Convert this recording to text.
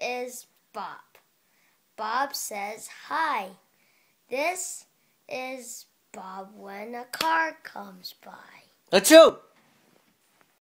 is Bob. Bob says hi. This is Bob when a car comes by. Achoo!